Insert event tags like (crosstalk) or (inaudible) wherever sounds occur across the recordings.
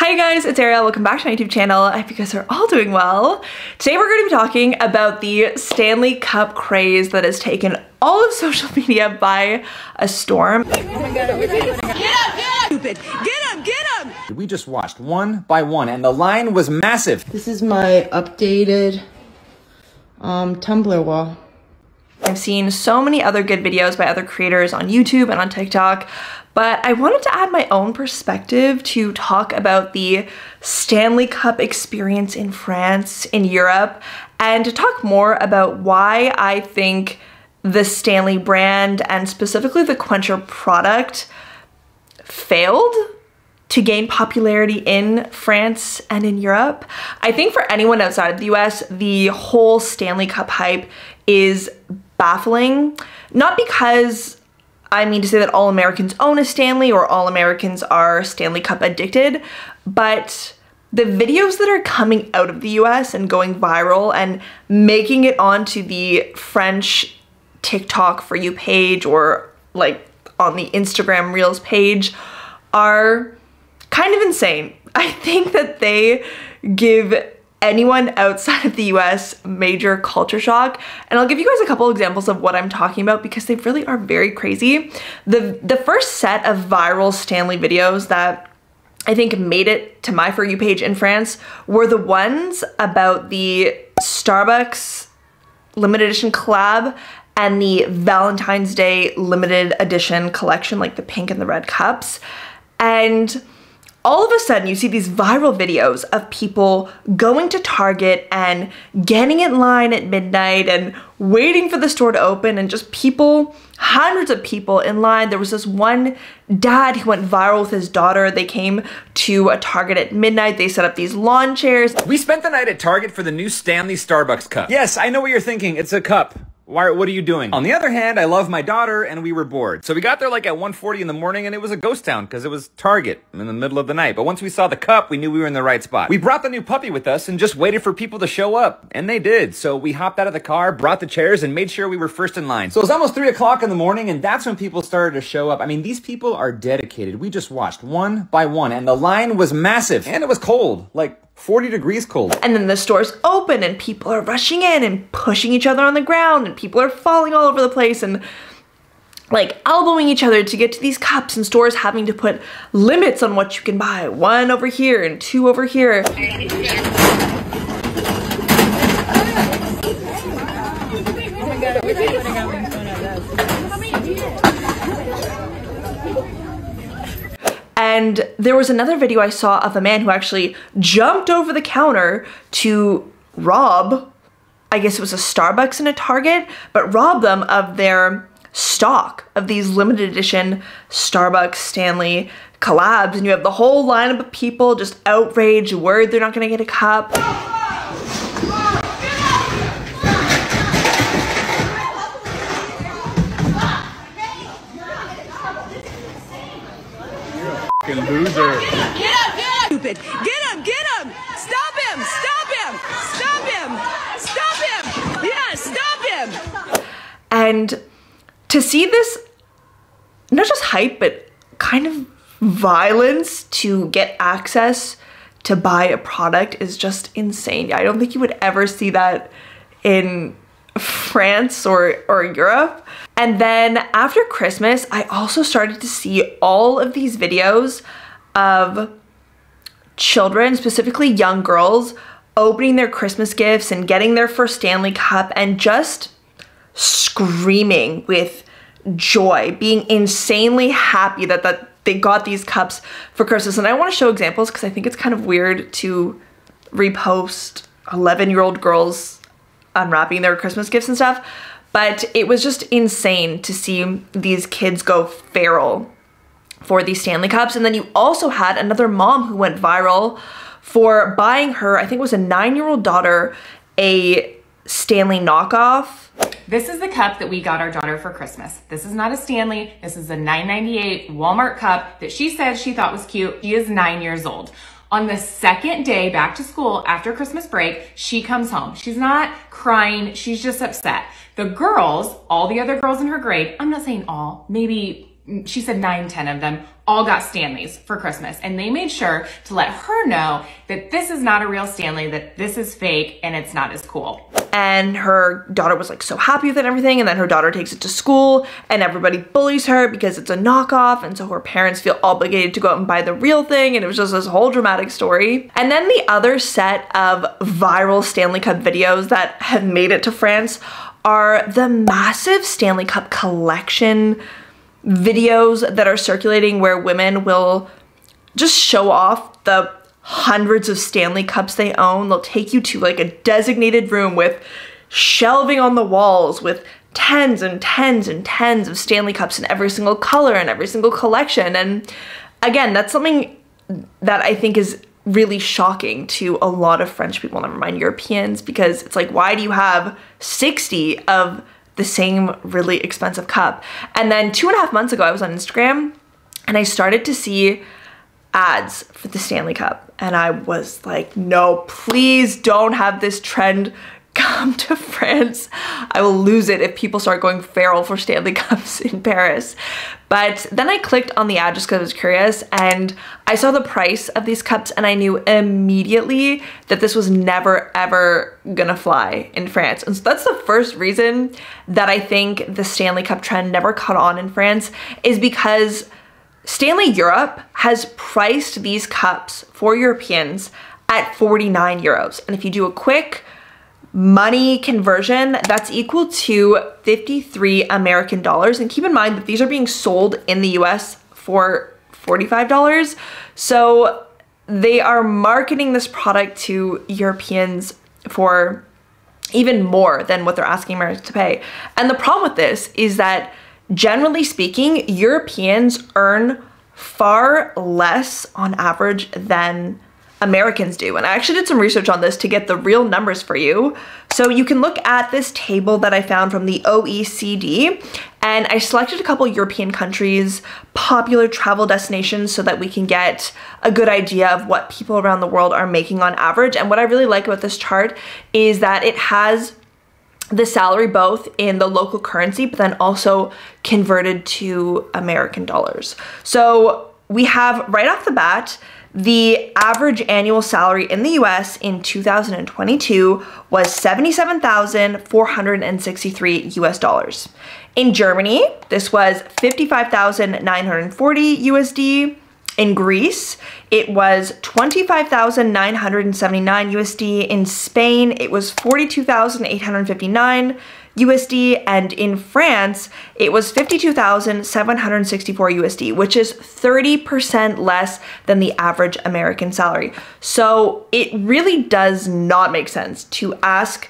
Hi guys, it's Arielle. Welcome back to my YouTube channel. I hope you guys are all doing well. Today we're going to be talking about the Stanley Cup craze that has taken all of social (laughs) media by a storm. Get up, get up! Stupid. Get up, get up! We just watched one by one and the line was massive. This is my updated um, tumbler wall. I've seen so many other good videos by other creators on YouTube and on TikTok, but I wanted to add my own perspective to talk about the Stanley Cup experience in France, in Europe, and to talk more about why I think the Stanley brand and specifically the Quencher product failed to gain popularity in France and in Europe. I think for anyone outside of the US, the whole Stanley Cup hype is baffling. Not because I mean to say that all Americans own a Stanley or all Americans are Stanley Cup addicted, but the videos that are coming out of the US and going viral and making it onto the French TikTok for you page or like on the Instagram Reels page are kind of insane. (laughs) I think that they give anyone outside of the US major culture shock. And I'll give you guys a couple examples of what I'm talking about because they really are very crazy. The, the first set of viral Stanley videos that I think made it to my For You page in France were the ones about the Starbucks limited edition collab and the Valentine's Day limited edition collection, like the pink and the red cups. And all of a sudden you see these viral videos of people going to Target and getting in line at midnight and waiting for the store to open and just people, hundreds of people in line. There was this one dad who went viral with his daughter. They came to a Target at midnight. They set up these lawn chairs. We spent the night at Target for the new Stanley Starbucks cup. Yes, I know what you're thinking. It's a cup. Why, what are you doing? On the other hand, I love my daughter and we were bored. So we got there like at 1.40 in the morning and it was a ghost town because it was Target in the middle of the night. But once we saw the cup, we knew we were in the right spot. We brought the new puppy with us and just waited for people to show up. And they did. So we hopped out of the car, brought the chairs and made sure we were first in line. So it was almost 3 o'clock in the morning and that's when people started to show up. I mean, these people are dedicated. We just watched one by one and the line was massive and it was cold. Like 40 degrees cold. And then the store's open and people are rushing in and pushing each other on the ground and people are falling all over the place and like elbowing each other to get to these cups and stores having to put limits on what you can buy. One over here and two over here. And there was another video I saw of a man who actually jumped over the counter to rob, I guess it was a Starbucks and a Target, but rob them of their stock of these limited edition Starbucks Stanley collabs. And you have the whole lineup of people just outraged, worried they're not gonna get a cup. Loser. Get up, get up! Stupid. Get up, get up! Stop him! Stop him! Stop him! Stop him! Yeah, stop him! And to see this, not just hype, but kind of violence to get access to buy a product is just insane. I don't think you would ever see that in (laughs) France or, or Europe. And then after Christmas, I also started to see all of these videos of children, specifically young girls, opening their Christmas gifts and getting their first Stanley Cup and just screaming with joy, being insanely happy that, that they got these cups for Christmas. And I want to show examples because I think it's kind of weird to repost 11 year old girls unwrapping their Christmas gifts and stuff. But it was just insane to see these kids go feral for these Stanley Cups. And then you also had another mom who went viral for buying her, I think it was a nine year old daughter, a Stanley knockoff. This is the cup that we got our daughter for Christmas. This is not a Stanley. This is a $9.98 Walmart cup that she said she thought was cute. She is nine years old. On the second day back to school after Christmas break, she comes home. She's not crying. She's just upset. The girls, all the other girls in her grade, I'm not saying all, maybe mm, she said nine, ten of them all got Stanleys for Christmas. And they made sure to let her know that this is not a real Stanley, that this is fake and it's not as cool. And her daughter was like so happy with it and everything. And then her daughter takes it to school and everybody bullies her because it's a knockoff. And so her parents feel obligated to go out and buy the real thing. And it was just this whole dramatic story. And then the other set of viral Stanley Cup videos that have made it to France are the massive Stanley Cup collection videos that are circulating where women will just show off the hundreds of Stanley Cups they own. They'll take you to like a designated room with shelving on the walls with tens and tens and tens of Stanley Cups in every single color and every single collection. And again, that's something that I think is really shocking to a lot of French people, never mind Europeans, because it's like, why do you have 60 of the same really expensive cup. And then two and a half months ago, I was on Instagram and I started to see ads for the Stanley Cup. And I was like, no, please don't have this trend come to France. I will lose it if people start going feral for Stanley (laughs) Cups in Paris. But then I clicked on the ad just because I was curious and I saw the price of these cups and I knew immediately that this was never ever gonna fly in France. And so that's the first reason that I think the Stanley Cup trend never caught on in France is because Stanley Europe has priced these cups for Europeans at 49 euros. And if you do a quick money conversion, that's equal to 53 American dollars. And keep in mind that these are being sold in the US for $45. So they are marketing this product to Europeans for even more than what they're asking Americans to pay. And the problem with this is that generally speaking, Europeans earn far less on average than Americans do. And I actually did some research on this to get the real numbers for you. So you can look at this table that I found from the OECD and I selected a couple European countries, popular travel destinations so that we can get a good idea of what people around the world are making on average. And what I really like about this chart is that it has the salary both in the local currency, but then also converted to American dollars. So we have right off the bat, the average annual salary in the US in 2022 was 77,463 US dollars. In Germany, this was 55,940 USD. In Greece, it was 25,979 USD. In Spain, it was 42,859 USD, and in France, it was 52,764 USD, which is 30% less than the average American salary. So it really does not make sense to ask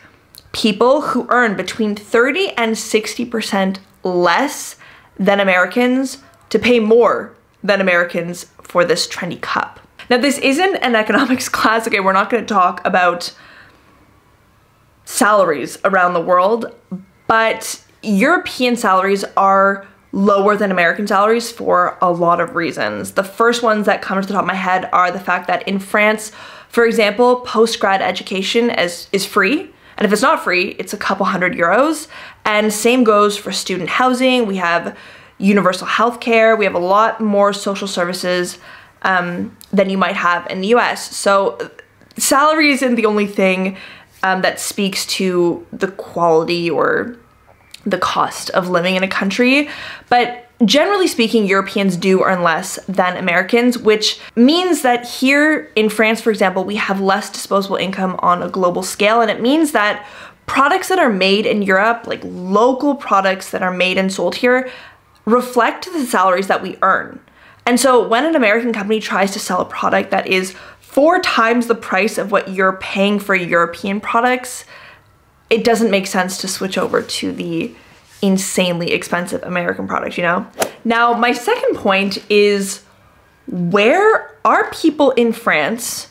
people who earn between 30 and 60% less than Americans to pay more than Americans for this trendy cup. Now, this isn't an economics (laughs) class, okay? We're not gonna talk about salaries around the world, but European salaries are lower than American salaries for a lot of reasons. The first ones that come to the top of my head are the fact that in France, for example, post-grad education is, is free. And if it's not free, it's a couple hundred euros. And same goes for student housing. We have universal health care. We have a lot more social services um, than you might have in the US. So salary isn't the only thing um, that speaks to the quality or the cost of living in a country. But generally speaking, Europeans do earn less than Americans, which means that here in France, for example, we have less disposable income on a global scale. And it means that products that are made in Europe, like local products that are made and sold here, reflect the salaries that we earn. And so when an American company tries to sell a product that is four times the price of what you're paying for European products, it doesn't make sense to switch over to the insanely expensive American product, you know? Now, my second point is where are people in France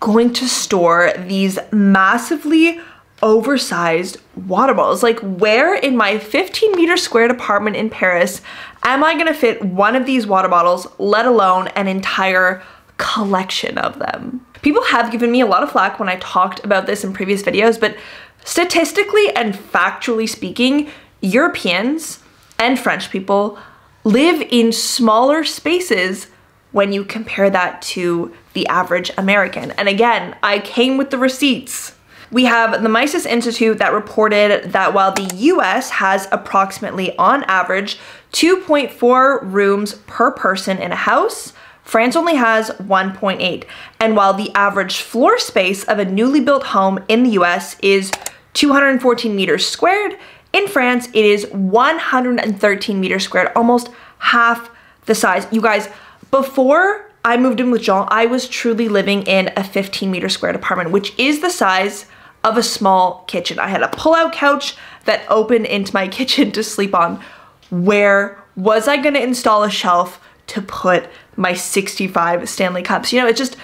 going to store these massively oversized water bottles. Like where in my 15 meter squared apartment in Paris am I gonna fit one of these water bottles, let alone an entire collection of them? People have given me a lot of flack when I talked about this in previous videos, but statistically and factually speaking, Europeans and French people live in smaller spaces when you compare that to the average American. And again, I came with the receipts. We have the Mises Institute that reported that while the US has approximately on average 2.4 rooms per person in a house, France only has 1.8. And while the average floor space of a newly built home in the US is 214 meters squared, in France it is 113 meters squared, almost half the size. You guys, before I moved in with Jean, I was truly living in a 15 meter squared apartment, which is the size of a small kitchen. I had a pull-out couch that opened into my (laughs) kitchen to sleep on. Where was I gonna install a shelf to put my 65 Stanley Cups? You know, it's just,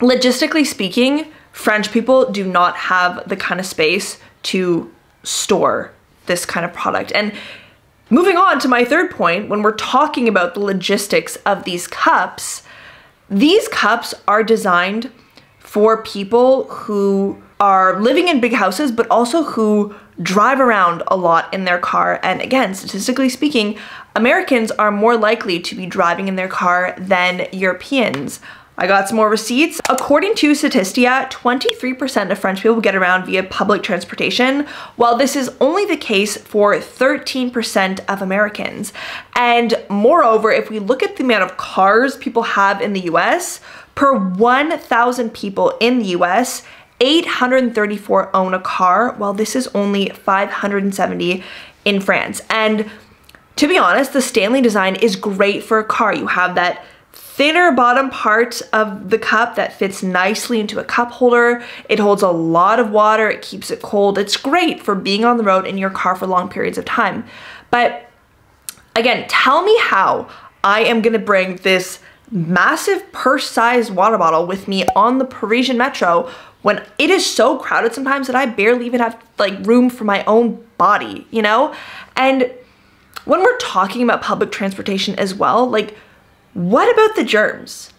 logistically speaking, French people do not have the kind of space to store this kind of product. And moving on to my third point, when we're talking about the logistics of these cups, these cups are designed for people who are living in big houses, but also who drive around a lot in their car. And again, statistically speaking, Americans are more likely to be driving in their car than Europeans. I got some more receipts. According to Statista, 23% of French people get around via public transportation, while this is only the case for 13% of Americans. And moreover, if we look at the amount of cars people have in the US, per 1,000 people in the US, 834 own a car, while this is only 570 in France. And to be honest, the Stanley design is great for a car. You have that thinner bottom part of the cup that fits nicely into a cup holder. It holds a lot of water, it keeps it cold. It's great for being on the road in your car for long periods of time. But again, tell me how I am gonna bring this massive purse-sized water bottle with me on the Parisian metro when it is so crowded sometimes that I barely even have like room for my own body, you know? And when we're talking about public transportation as well, like what about the germs?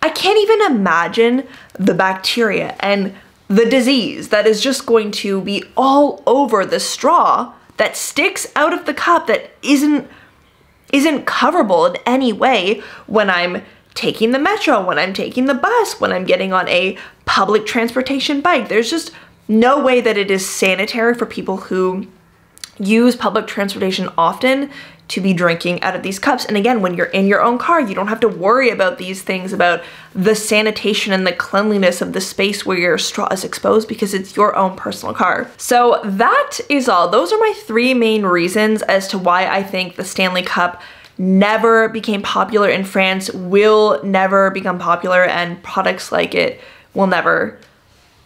I can't even imagine the bacteria and the disease that is just going to be all over the straw that sticks out of the cup that isn't isn't coverable in any way when I'm taking the metro, when I'm taking the bus, when I'm getting on a public transportation bike. There's just no way that it is sanitary for people who use public transportation often to be drinking out of these cups. And again, when you're in your own car, you don't have to worry about these things about the sanitation and the cleanliness of the space where your straw is exposed because it's your own personal car. So that is all. Those are my three main reasons as to why I think the Stanley Cup never became popular in France, will never become popular, and products like it will never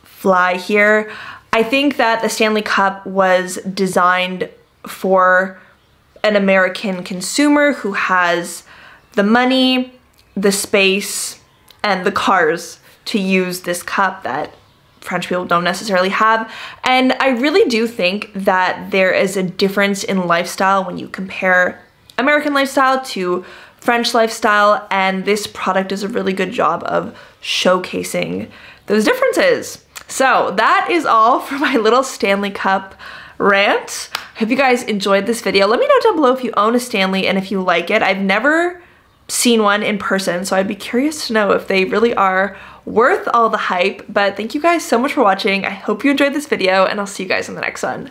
fly here. I think that the Stanley Cup was designed for an American consumer who has the money, the space, and the cars to use this cup that French people don't necessarily have. And I really do think that there is a difference in lifestyle when you compare American lifestyle to French lifestyle, and this product does a really good job of showcasing those differences. So that is all for my little Stanley Cup rant. Hope you guys enjoyed this video. Let me know down below if you own a Stanley and if you like it. I've never seen one in person, so I'd be curious to know if they really are worth all the hype. But thank you guys so much for watching. I hope you enjoyed this video, and I'll see you guys in the next one.